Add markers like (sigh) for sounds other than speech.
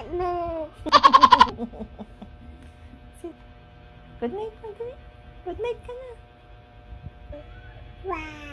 (laughs) Good night, Margaret. Good night, Kana. Wow.